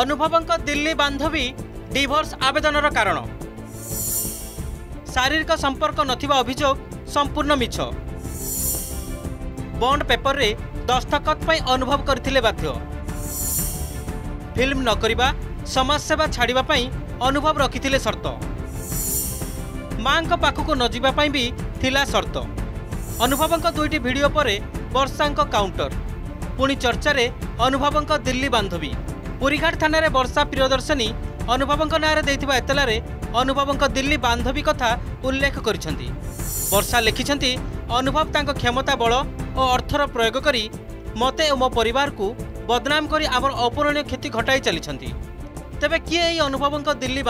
ଅନୁଭବଙ୍କ ଦିଲ୍ଲୀ ବାନ୍ଧବୀ ଡିଭୋର୍ସ ଆବେଦନର କାରଣ ଶାରୀରିକ ସମ୍ପର୍କ ନଥିବା ଅଭିଯୋଗ ସମ୍ପୂର୍ଣ୍ଣ ମିଛ ବଣ୍ଡ ପେପରରେ ଦସ୍ତଖତ ପାଇଁ ଅନୁଭବ କରିଥିଲେ ବାଧ୍ୟ ଫିଲ୍ମ ନ କରିବା ସମାଜସେବା ଛାଡ଼ିବା ପାଇଁ ଅନୁଭବ ରଖିଥିଲେ ସର୍ତ୍ତ ମାଆଙ୍କ ପାଖକୁ ନ ଯିବା ପାଇଁ ବି ଥିଲା ସର୍ତ୍ତ ଅନୁଭବଙ୍କ ଦୁଇଟି ଭିଡ଼ିଓ ପରେ ବର୍ଷାଙ୍କ କାଉଣ୍ଟର ପୁଣି ଚର୍ଚ୍ଚାରେ ଅନୁଭବଙ୍କ ଦିଲ୍ଲୀ ବାନ୍ଧବୀ पुरीघाट थाना वर्षा प्रियदर्शनी अनुभव नाँडा एतलै अनुभवको दिल्ली बांधवी कथा उल्लेख गरिन्छ वर्षा लेखिन्छ अनुभव क्षमता बल अर्थर प्रयोग कर मते और मो को बदनाम कर आम अपूरणीय क्षति घटाई चली तेरे किए यही अनुभव दिल्ली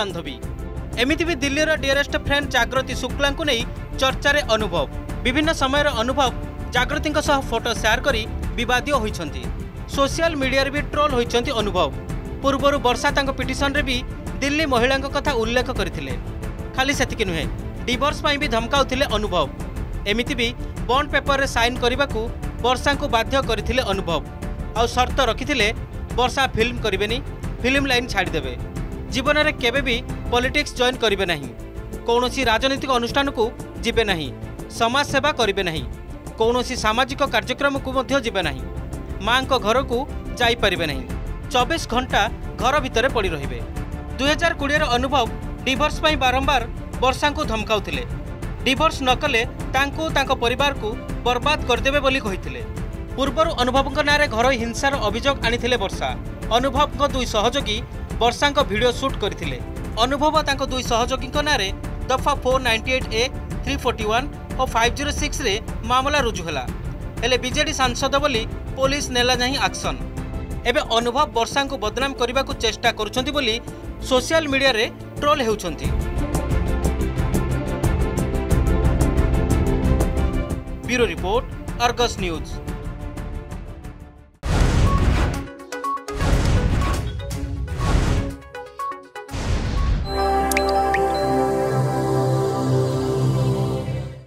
एमती भी दिल्ली र डियरस्ट फ्रेन्ड शुक्ला को नै चर्चाले अनुभव विभिन्न समय र अनुभव जाग्रति फोटो शेयर बद সোশিয়াল মিডিয়ার বি ট্রোল হয়েছেন অনুভব পূর্বর বর্ষা তাঁর পিটিশনরে বি দিল্লী মহিলা কথা উল্লেখ করে খালি সেটিকি নুহে ডিভোর্স পাই ধমকাউলে অনুভব এমিতি বি বন্ড পেপরের সাইন করা বর্ষা বাধ্য করে অনুভব আর্ত রকিলে বর্ষা ফিল্ম করবে ফিল্ম লাইন ছাড়িদেবে জীবনরে কেবে বি পলিটিক্স জয়েন করবে না কৌশি রাজনৈতিক অনুষ্ঠানকু যাবে না সমাজসেবা করবে না কৌশি সামাজিক কার্যক্রমকু মধ্য যাবে না ମାଙ୍କ ଘରକୁ ଯାଇପାରିବେ ନାହିଁ ଚବିଶ ଘଣ୍ଟା ଘର ଭିତରେ ପଡ଼ି ରହିବେ ଦୁଇହଜାର କୋଡ଼ିଏର ଅନୁଭବ ଡିଭୋର୍ସ ପାଇଁ ବାରମ୍ବାର ବର୍ଷାଙ୍କୁ ଧମକାଉଥିଲେ ଡିଭୋର୍ସ ନ କଲେ ତାଙ୍କୁ ତାଙ୍କ ପରିବାରକୁ ବରବାଦ କରିଦେବେ ବୋଲି କହିଥିଲେ ପୂର୍ବରୁ ଅନୁଭବଙ୍କ ନାଁରେ ଘରୋଇ ହିଂସାର ଅଭିଯୋଗ ଆଣିଥିଲେ ବର୍ଷା ଅନୁଭବଙ୍କ ଦୁଇ ସହଯୋଗୀ ବର୍ଷାଙ୍କ ଭିଡ଼ିଓ ସୁଟ୍ କରିଥିଲେ ଅନୁଭବ ତାଙ୍କ ଦୁଇ ସହଯୋଗୀଙ୍କ ନାଁରେ ଦଫା four ninety eight A three forty one O five zero সিক্সরে মামলা রুজু হল হলে বিজেডি সাংসদ বলে पोलिस नेला जाहि एक्शन एबे अनुभव वर्षा को बदनाम करबा को चेष्टा करछंती बोली सोशल मीडिया रे ट्रोल हेउछंती ब्यूरो रिपोर्ट अर्गस न्यूज़